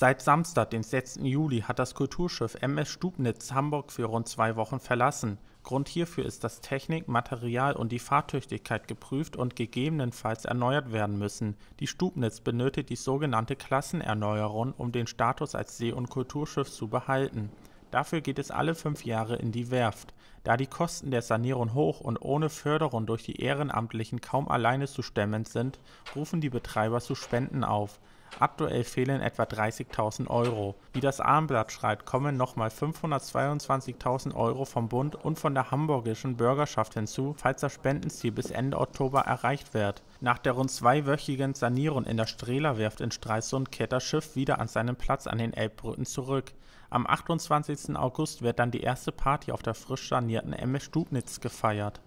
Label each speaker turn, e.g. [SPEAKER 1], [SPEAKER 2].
[SPEAKER 1] Seit Samstag, den 6. Juli, hat das Kulturschiff MS Stubnitz Hamburg für rund zwei Wochen verlassen. Grund hierfür ist, dass Technik, Material und die Fahrtüchtigkeit geprüft und gegebenenfalls erneuert werden müssen. Die Stubnitz benötigt die sogenannte Klassenerneuerung, um den Status als See- und Kulturschiff zu behalten. Dafür geht es alle fünf Jahre in die Werft. Da die Kosten der Sanierung hoch und ohne Förderung durch die Ehrenamtlichen kaum alleine zu stemmen sind, rufen die Betreiber zu Spenden auf. Aktuell fehlen etwa 30.000 Euro. Wie das Armblatt schreibt, kommen nochmal 522.000 Euro vom Bund und von der hamburgischen Bürgerschaft hinzu, falls das Spendenziel bis Ende Oktober erreicht wird. Nach der rund zweiwöchigen Sanierung in der Strehlerwerft in Stralsund kehrt das Schiff wieder an seinen Platz an den Elbbrücken zurück. Am 28. August wird dann die erste Party auf der frisch sanierten MS Stubnitz gefeiert.